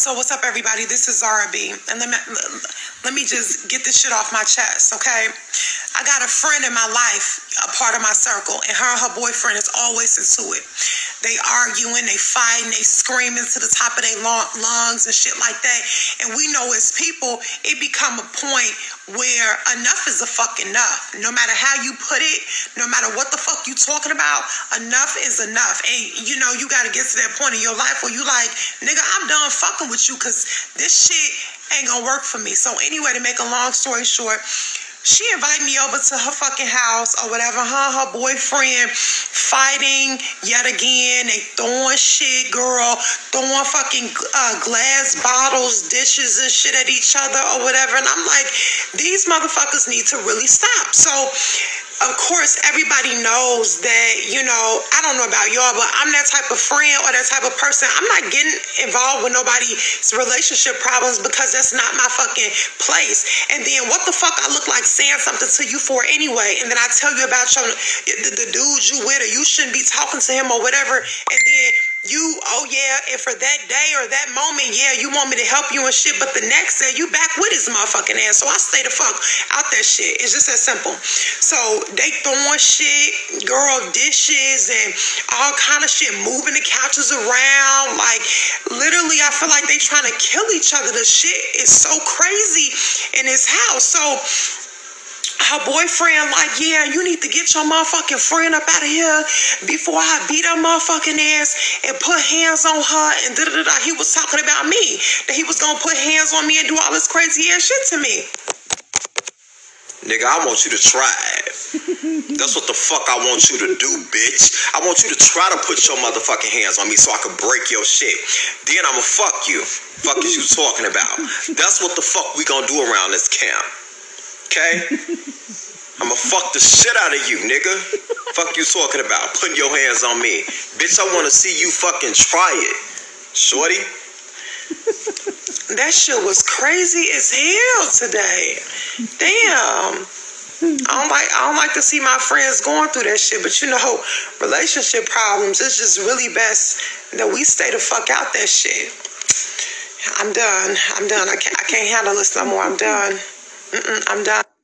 So what's up, everybody? This is Zara B, and let me let me just get this shit off my chest, okay? I got a friend in my life, a part of my circle, and her and her boyfriend is always into it. They arguing, they fighting, they screaming to the top of their lungs and shit like that. And we know as people, it become a point where enough is a fuck enough. No matter how you put it, no matter what the fuck you talking about, enough is enough. And you know, you gotta get to that point in your life where you like, nigga, I'm done fucking with you because this shit ain't gonna work for me. So anyway, to make a long story short, she invited me over to her fucking house or whatever. Her her boyfriend fighting yet again. They throwing shit, girl, throwing fucking uh, glass bottles, dishes, and shit at each other or whatever. And I'm like, these motherfuckers need to really stop. So of course, everybody knows that, you know, I don't know about y'all, but I'm that type of friend or that type of person. I'm not getting involved with nobody's relationship problems because that's not my fucking place. And then what the fuck I look like saying something to you for anyway? And then I tell you about your, the, the dude you with or you shouldn't be talking to him or whatever. And then you, oh yeah, and for that day or that moment, yeah, you want me to help you and shit, but the next day you back with his motherfucking ass. So I stay the fuck out that shit. It's just that simple. So they throwing shit, girl, dishes and all kind of shit, moving the couches around. Like literally, I feel like they trying to kill each other. The shit is so crazy in his house. So her boyfriend like, yeah, you need to get your motherfucking friend up out of here before I beat her motherfucking ass and put hands on her and da da da. He was talking about me that he was gonna put hands on me and do all this crazy ass shit to me. Nigga, I want you to try it. That's what the fuck I want you to do, bitch. I want you to try to put your motherfucking hands on me so I can break your shit. Then I'ma fuck you. Fuck is you talking about? That's what the fuck we gonna do around this camp. Okay? I'ma fuck the shit out of you, nigga. fuck you talking about? Putting your hands on me. Bitch, I wanna see you fucking try it. Shorty? that shit was crazy as hell today. Damn. I don't like I don't like to see my friends going through that shit, but you know, relationship problems, it's just really best that we stay the fuck out that shit. I'm done. I'm done. I can't I can't handle this no more. I'm done. Mm-mm, I'm done.